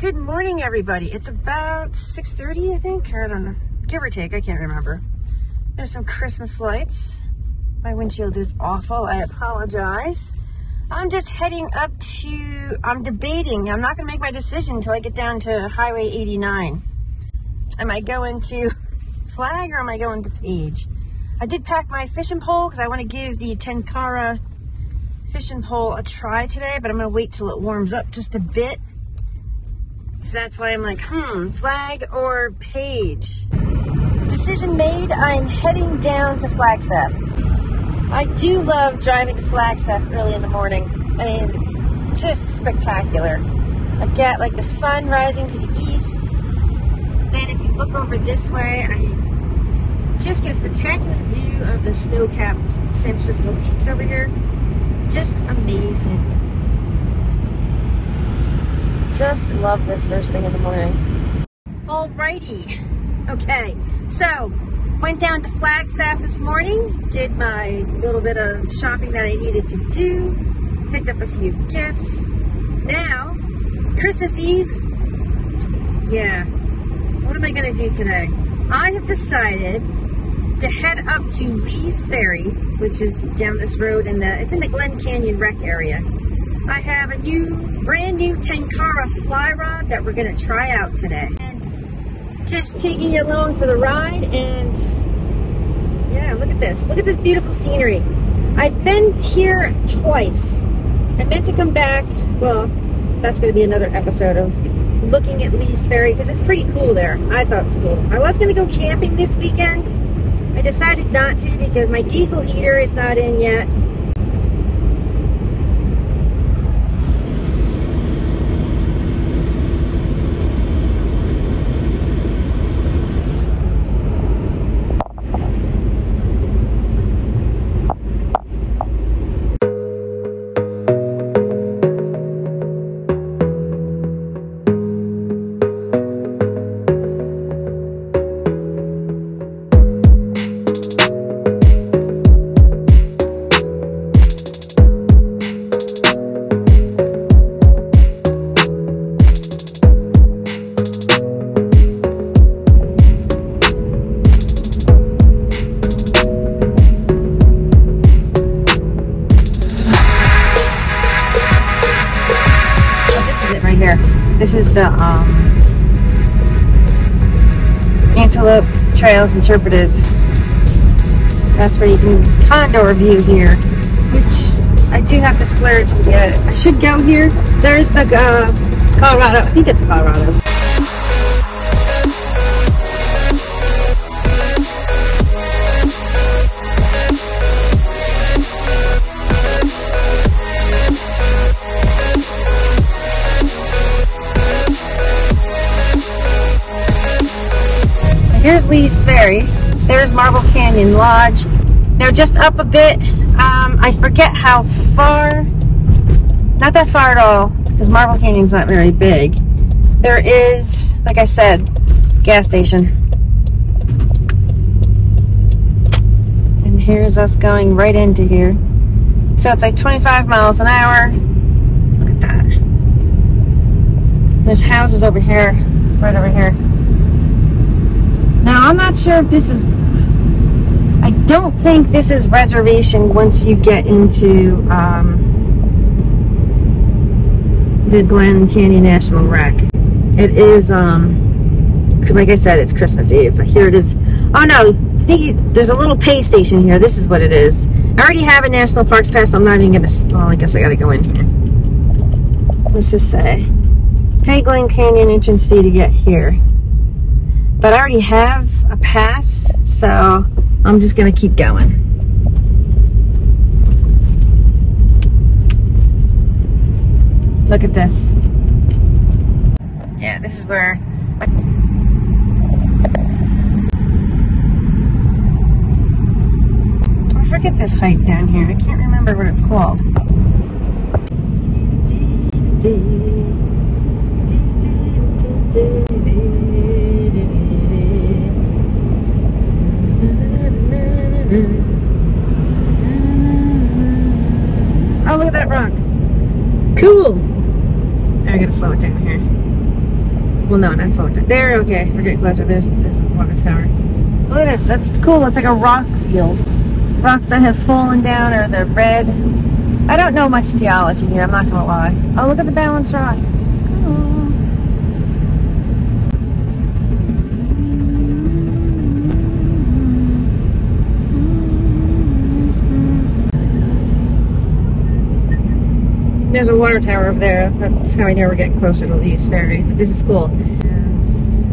Good morning, everybody. It's about 6.30, I think. I don't know. Give or take. I can't remember. There's some Christmas lights. My windshield is awful. I apologize. I'm just heading up to, I'm debating. I'm not going to make my decision until I get down to Highway 89. Am I going to Flag or am I going to Page? I did pack my fishing pole because I want to give the Tenkara fishing pole a try today, but I'm going to wait till it warms up just a bit. So that's why I'm like, hmm, Flag or Page? Decision made, I'm heading down to Flagstaff. I do love driving to Flagstaff early in the morning. I mean, just spectacular. I've got like the sun rising to the east. Then if you look over this way, I just get a spectacular view of the snow-capped San Francisco peaks over here. Just amazing. Just love this first thing in the morning. Alrighty. Okay, so went down to Flagstaff this morning, did my little bit of shopping that I needed to do, picked up a few gifts. Now, Christmas Eve, yeah, what am I gonna do today? I have decided to head up to Lee's Ferry, which is down this road in the, it's in the Glen Canyon Rec area. I have a new, brand new Tenkara fly rod that we're gonna try out today. And just taking you along for the ride and yeah, look at this. Look at this beautiful scenery. I've been here twice. I meant to come back. Well, that's going to be another episode of looking at Lee's Ferry because it's pretty cool there. I thought it was cool. I was going to go camping this weekend. I decided not to because my diesel heater is not in yet. Trails Interpretive. So that's where you can condor view here, which I do have to splurge to get. I should go here. There's the uh, Colorado. I think it's Colorado. Here's Lee's Ferry. There's Marble Canyon Lodge. Now just up a bit, um, I forget how far, not that far at all, because Marble Canyon's not very big. There is, like I said, gas station. And here's us going right into here. So it's like 25 miles an hour. Look at that. There's houses over here, right over here. Not sure if this is, I don't think this is reservation once you get into um, the Glen Canyon National Rec. It is, um, like I said, it's Christmas Eve. Here it is. Oh no, I think there's a little pay station here. This is what it is. I already have a National Parks Pass, so I'm not even to, well, I guess I got to go in. here. What's this say? Pay Glen Canyon entrance fee to get here. But I already have a pass, so I'm just gonna keep going. Look at this. Yeah, this is where I forget this hike down here. I can't remember what it's called. Oh, look at that rock. Cool. I gotta slow it down here. Well, no, not slow it down. There, okay. We're getting closer. There's, there's the water tower. Look at this. That's cool. It's like a rock field. Rocks that have fallen down or they're red. I don't know much geology here. I'm not to lie. Oh, look at the balance rock. There's a water tower over there. That's how I know we're getting closer to Lee's Ferry. But this is cool. Yes.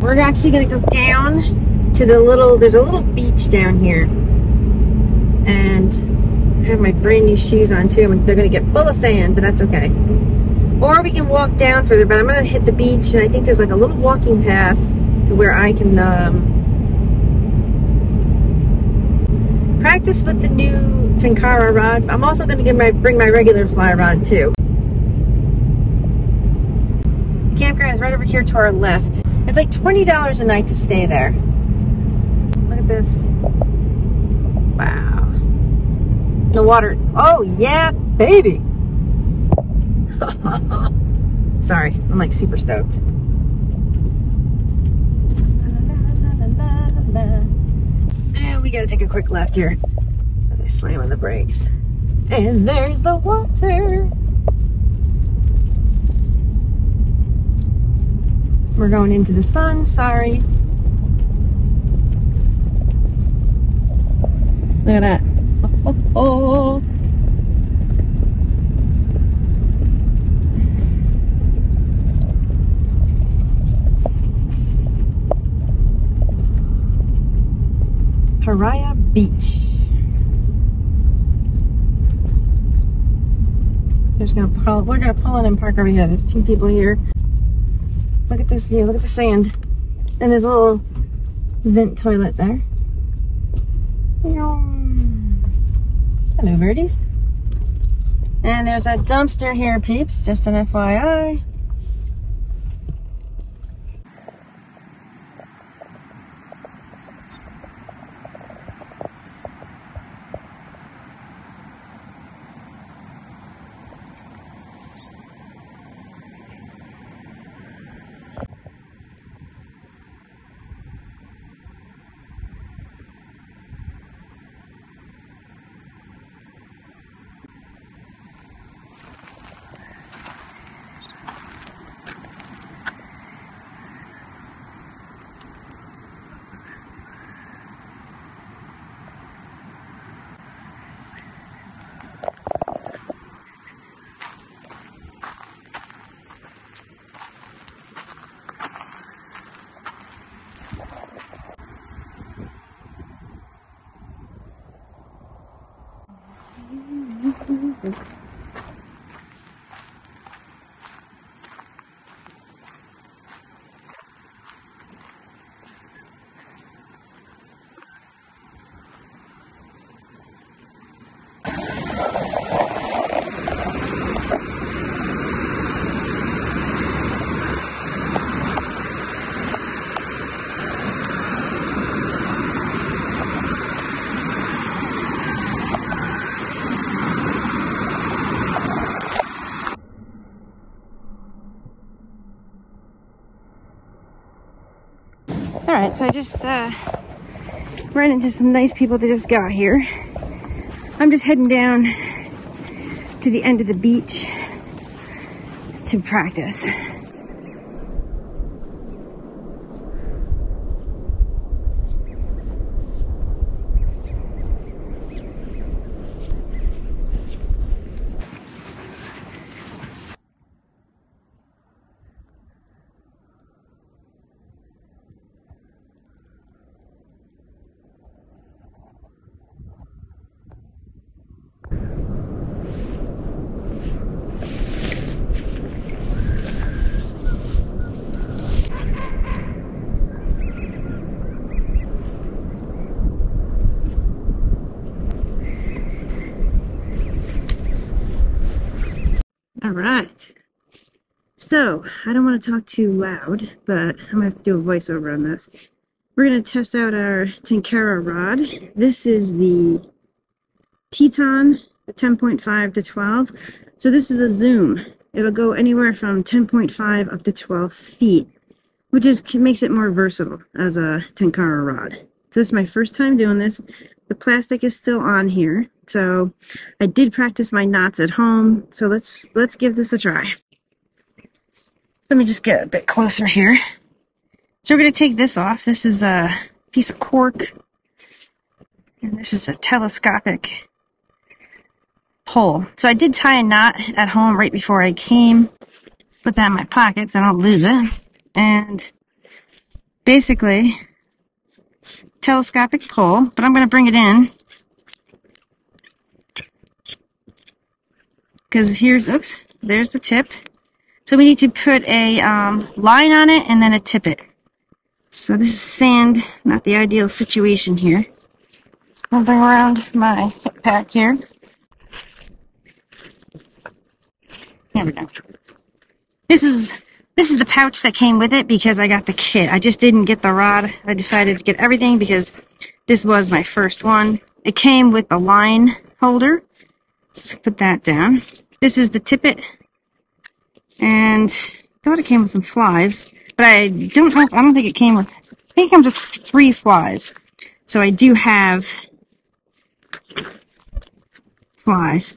We're actually going to go down to the little, there's a little beach down here. And I have my brand new shoes on too. They're going to get full of sand, but that's okay. Or we can walk down further, but I'm going to hit the beach. And I think there's like a little walking path to where I can um, practice with the new Tenkara rod. I'm also going to my bring my regular fly rod too. The campground is right over here to our left. It's like $20 a night to stay there. Look at this. Wow. The water. Oh, yeah, baby. Sorry, I'm like super stoked. And we gotta take a quick left here as I slam on the brakes. And there's the water. We're going into the sun, sorry. Look at that. Oh, oh, oh. Beach. We're gonna pull in and park over here. There's two people here. Look at this view, look at the sand. And there's a little vent toilet there. Hello, birdies. And there's a dumpster here, peeps, just an FYI. All so I just uh, ran into some nice people that just got here. I'm just heading down to the end of the beach to practice. All right. So, I don't want to talk too loud, but I'm going to have to do a voiceover on this. We're going to test out our Tenkara rod. This is the Teton, the 10.5 to 12. So this is a zoom. it'll go anywhere from 10.5 up to 12 feet, which is makes it more versatile as a Tenkara rod. So this is my first time doing this. The plastic is still on here, so I did practice my knots at home. So let's let's give this a try. Let me just get a bit closer here. So we're going to take this off. This is a piece of cork. And this is a telescopic pole. So I did tie a knot at home right before I came. Put that in my pocket so I don't lose it. And basically, telescopic pole, but I'm going to bring it in. Because here's, oops, there's the tip. So we need to put a um, line on it and then a tippet. So this is sand, not the ideal situation here. I'll bring around my pack here. There we go. This is this is the pouch that came with it because I got the kit. I just didn't get the rod. I decided to get everything because this was my first one. It came with the line holder. Let's put that down. This is the tippet. And thought it came with some flies, but I don't know. I don't think it came with, I think it comes with three flies. So I do have flies.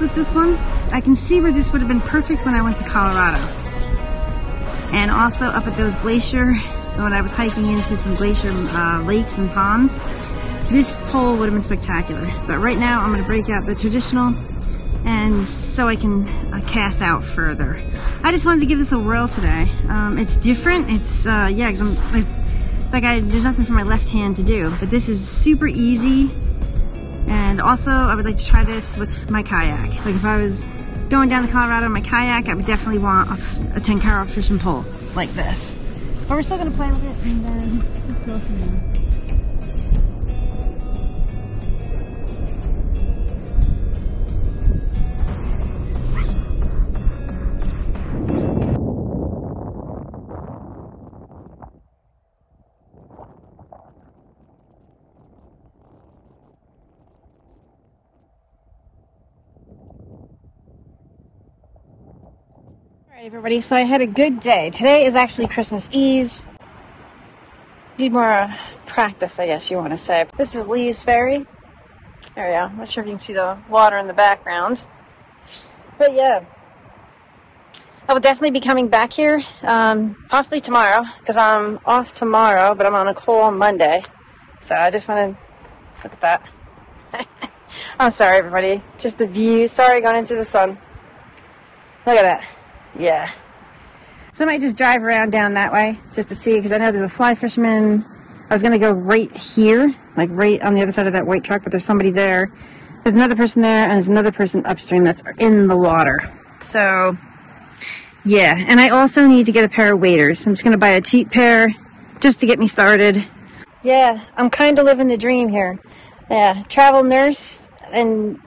With this one. I can see where this would have been perfect when I went to Colorado. And also up at those glacier, when I was hiking into some glacier uh, lakes and ponds, this pole would have been spectacular. But right now I'm going to break out the traditional and so I can uh, cast out further. I just wanted to give this a whirl today. Um, it's different. It's, uh, yeah, because I'm, like, like I, there's nothing for my left hand to do. But this is super easy and also, I would like to try this with my kayak. Like if I was going down the Colorado in my kayak, I would definitely want a, a Tenkara fishing pole like this. But we're still gonna play with it and then let's go from there. Right, everybody. So I had a good day. Today is actually Christmas Eve. Need more uh, practice, I guess you want to say. This is Lee's Ferry. There we go. I'm not sure if you can see the water in the background. But yeah, I will definitely be coming back here, um, possibly tomorrow, because I'm off tomorrow, but I'm on a call on Monday. So I just want to look at that. I'm sorry, everybody. Just the view. Sorry, going into the sun. Look at that. Yeah. So I might just drive around down that way just to see because I know there's a fly fisherman. I was going to go right here, like right on the other side of that white truck, but there's somebody there. There's another person there, and there's another person upstream that's in the water. So, yeah. And I also need to get a pair of waders. I'm just going to buy a cheap pair just to get me started. Yeah, I'm kind of living the dream here. Yeah, travel nurse and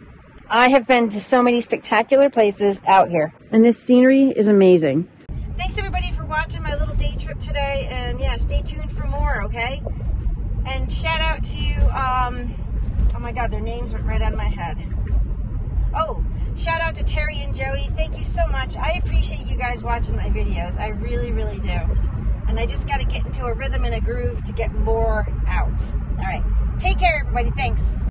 I have been to so many spectacular places out here. And this scenery is amazing. Thanks everybody for watching my little day trip today. And yeah, stay tuned for more, okay? And shout out to um, Oh my God, their names went right out of my head. Oh, shout out to Terry and Joey. Thank you so much. I appreciate you guys watching my videos. I really, really do. And I just got to get into a rhythm and a groove to get more out. All right. Take care, everybody. Thanks.